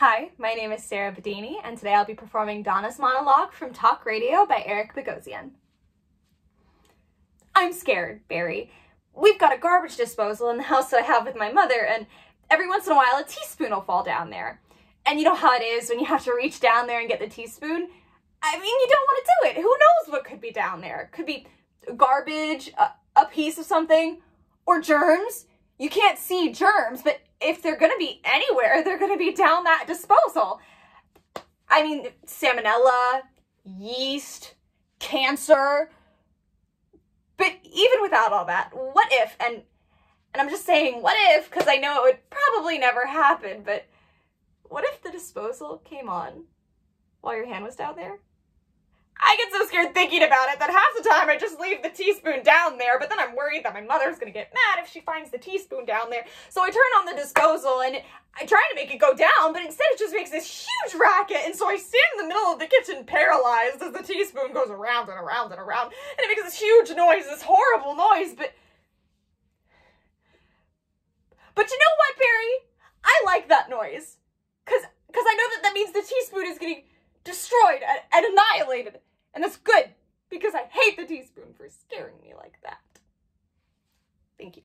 Hi, my name is Sarah Bedini, and today I'll be performing Donna's monologue from Talk Radio by Eric Bogosian. I'm scared, Barry. We've got a garbage disposal in the house that I have with my mother, and every once in a while a teaspoon will fall down there. And you know how it is when you have to reach down there and get the teaspoon? I mean, you don't want to do it. Who knows what could be down there? Could be garbage, a, a piece of something, or germs. You can't see germs, but if they're going to be anywhere, they're going to be down that disposal. I mean, salmonella, yeast, cancer. But even without all that, what if, and and I'm just saying what if, because I know it would probably never happen, but what if the disposal came on while your hand was down there? I get so scared thinking about it that half the time I just leave the teaspoon down there, but then I'm worried that my mother's gonna get mad if she finds the teaspoon down there. So I turn on the disposal and I try to make it go down, but instead it just makes this huge racket. And so I stand in the middle of the kitchen paralyzed as the teaspoon goes around and around and around. And it makes this huge noise, this horrible noise, but. But you know what, Barry? I like that noise. Cause, cause I know that that means the teaspoon is getting destroyed and, and annihilated. Because I hate the teaspoon for scaring me like that.